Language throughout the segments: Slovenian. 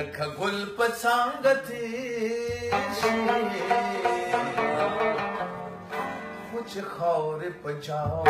लख गुल पसांग थी कुछ खौर पचाओ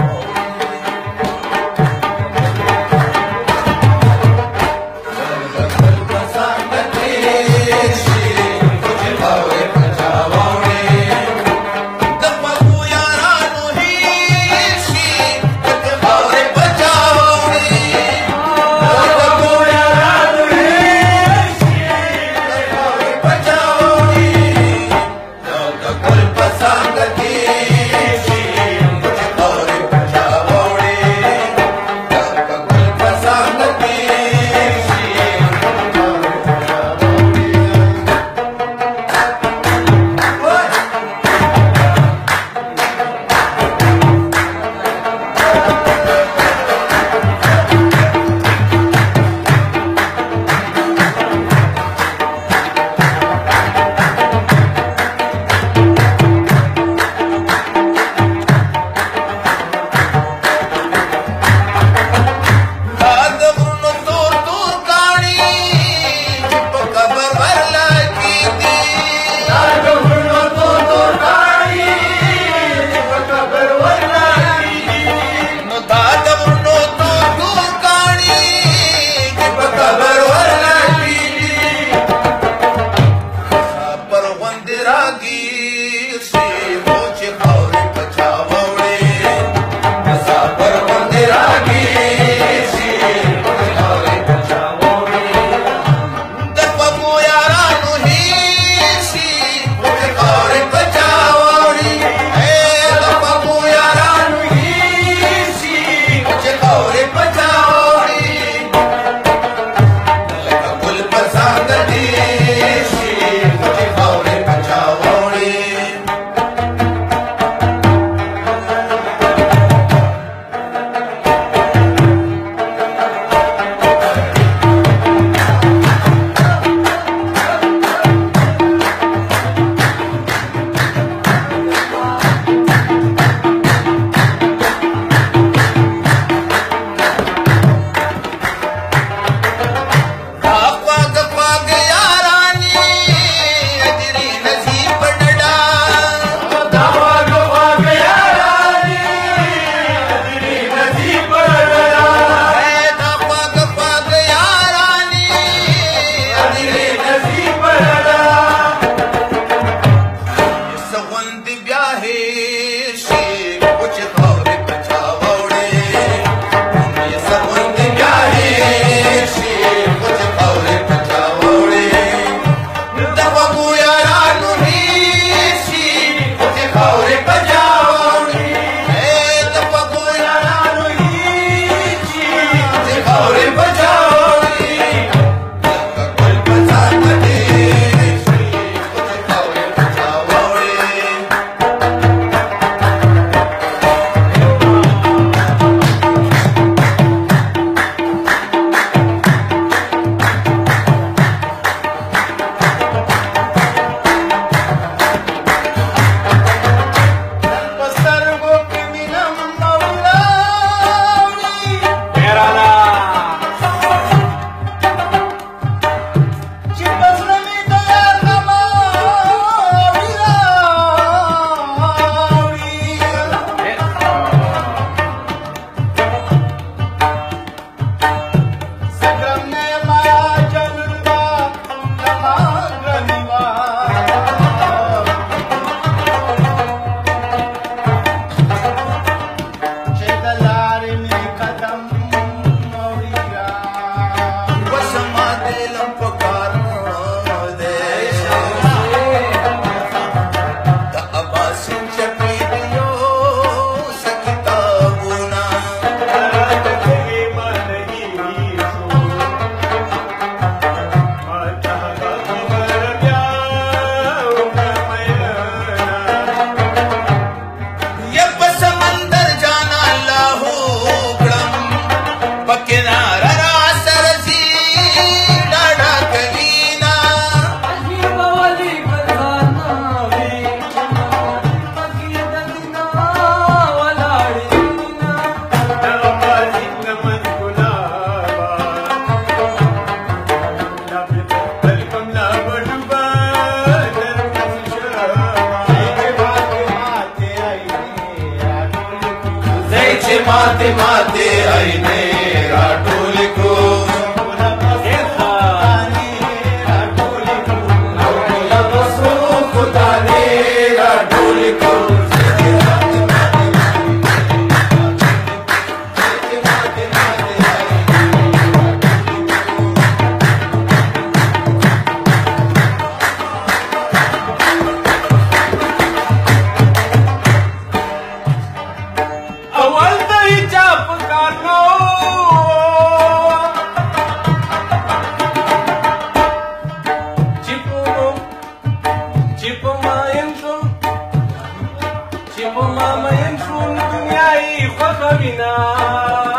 演出に出会い、ファンフ。